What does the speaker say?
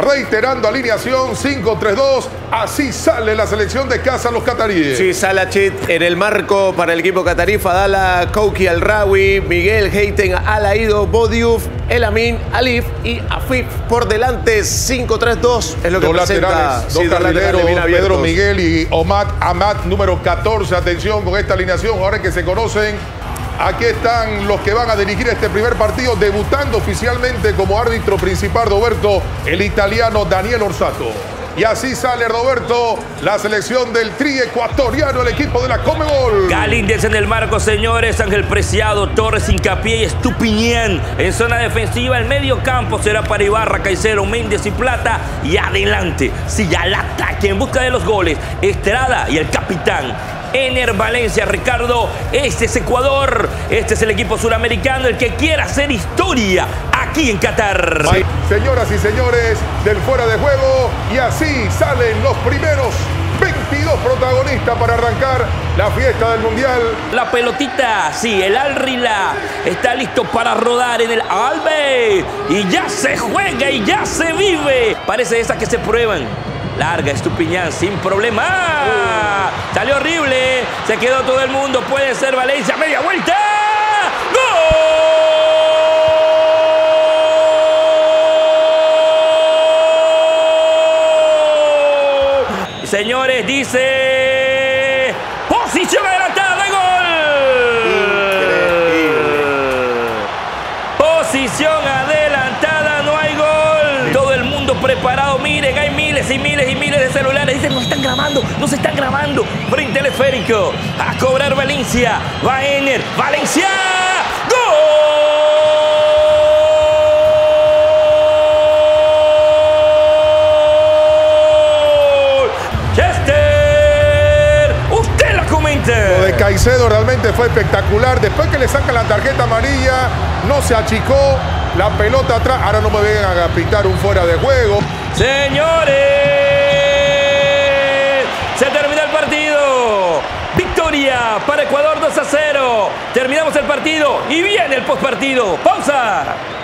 reiterando alineación 5-3-2. Así sale la selección de casa los cataríes. Sí, Salachit en el marco para el equipo catarí, Fadala, Kouki Al-Rawi, Miguel Heiten, Alaido, Bodiuf, Elamin, Alif y Afif por delante 5-3-2 es lo que Dos presenta. laterales, Sí, dos carrileros. Pedro Miguel y Omar Amat, número 14. Atención con esta alineación, jugadores que se conocen. Aquí están los que van a dirigir este primer partido, debutando oficialmente como árbitro principal Roberto, el italiano Daniel Orsato. Y así sale Roberto, la selección del tri ecuatoriano, el equipo de la Comebol. Galíndez en el marco, señores. Ángel Preciado, Torres, Hincapié y Estupiñán. En zona defensiva, el medio campo será para Ibarra, Caicedo, Méndez y Plata. Y adelante, sigue al ataque en busca de los goles. Estrada y el capitán. Ener Valencia, Ricardo, este es Ecuador, este es el equipo suramericano, el que quiera hacer historia aquí en Qatar. Señoras y señores, del fuera de juego. Y así salen los primeros 22 protagonistas para arrancar la fiesta del Mundial. La pelotita, sí, el Alrila está listo para rodar en el Albe. Y ya se juega y ya se vive. Parece esas que se prueban. Larga Estupiñán sin problema. Salió horrible. Se quedó todo el mundo. Puede ser Valencia. Media vuelta. ¡Gol! Señores, dice. Posición adelantada miles y miles y miles de celulares. Dicen, no están grabando, no se están grabando. Frente al esférico. A cobrar Valencia. Va Ener. Valencia. ¡Gol! Chester. Usted lo comenta. Lo de Caicedo realmente fue espectacular. Después que le sacan la tarjeta amarilla, no se achicó. La pelota atrás. Ahora no me vengan a pitar un fuera de juego. Señores, Para Ecuador 2 a 0. Terminamos el partido y viene el postpartido. Pausa.